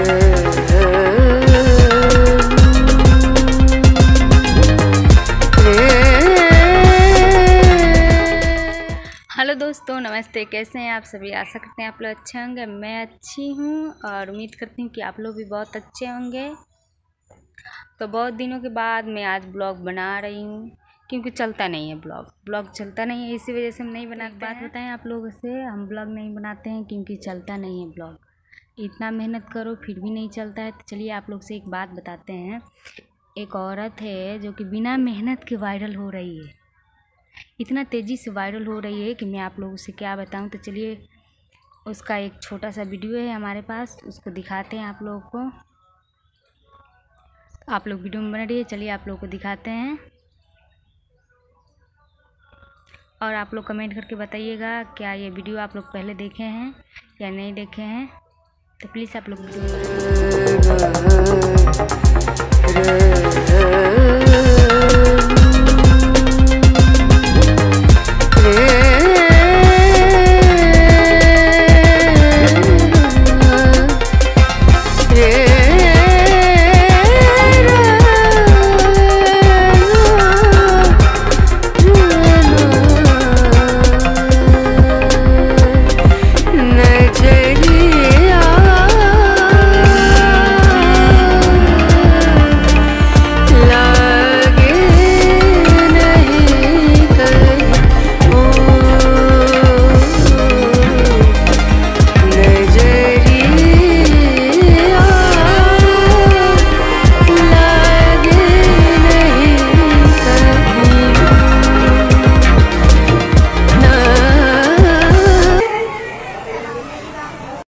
Hello दोस्तों नमस्ते। कैसे हैं आप सभी? आशा करते हैं आप लोग अच्छे होंगे। मैं अच्छी हूँ और उम्मीद करती हूँ कि आप लोग भी बहुत अच्छे होंगे। तो बहुत दिनों के बाद मैं आज ब्लॉग बना रही हूँ क्योंकि चलता नहीं है ब्लॉग। ब्लॉग चलता नहीं है इसी वजह से हम नहीं बना बात बताएँ आप लोगों से। हम ब्लॉग नहीं बनाते हैं क्योंकि चलता नहीं है ब्लॉग। इतना मेहनत करो, फिर भी नहीं चलता है। तो चलिए आप लोग से एक बात बताते हैं। एक औरत है जो कि बिना मेहनत के वायरल हो रही है। इतना तेज़ी से वायरल हो रही है कि मैं आप लोगों से क्या बताऊँ? तो चलिए, उसका एक छोटा सा वीडियो है हमारे पास। उसको दिखाते हैं आप लोगों को। आप लोग वीडियो में बने रहिए। चलिए आप लोगों को दिखाते हैं। और आप लोग कमेंट करके बताइएगा, क्या ये वीडियो आप लोग पहले देखे हैं या नहीं देखे हैं? तो प्लीज़ आप लोग